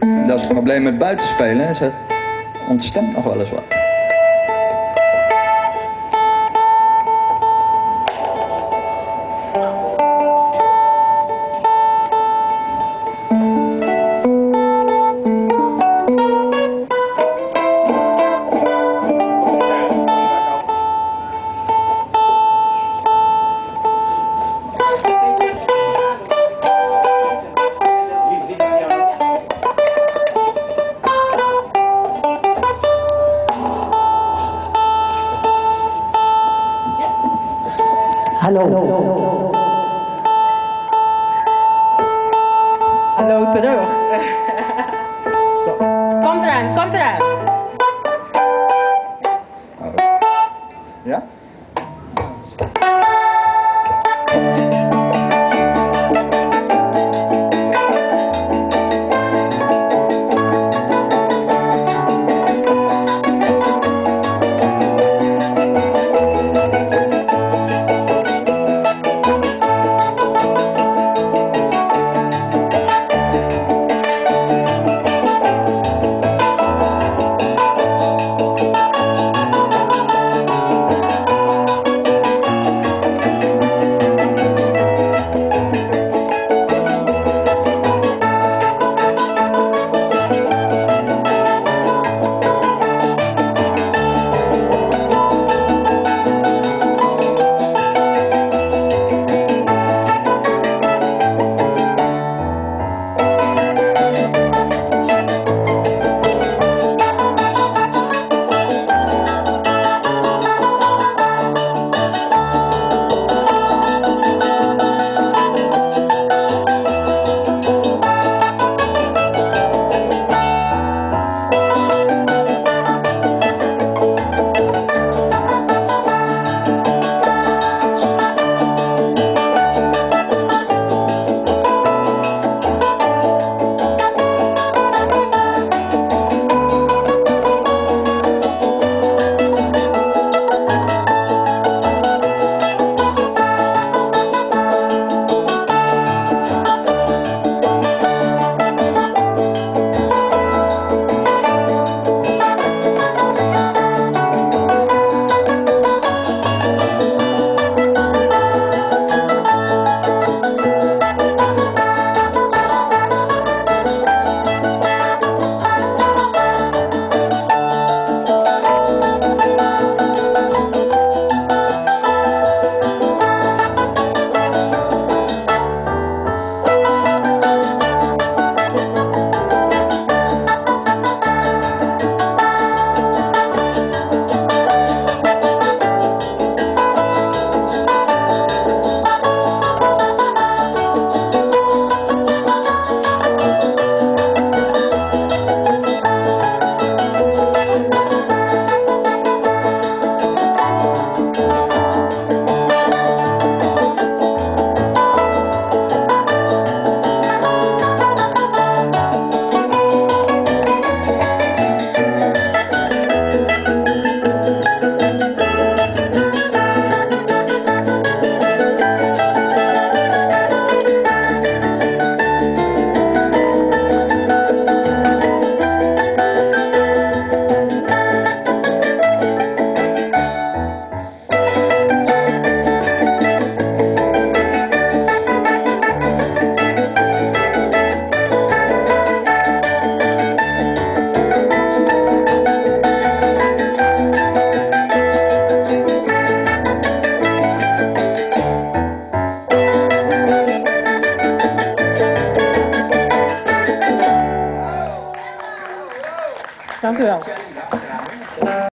Dat is het probleem met buitenspelen. Ze ontstemt nog wel eens wat. hello. hello. 对 그?